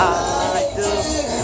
I do.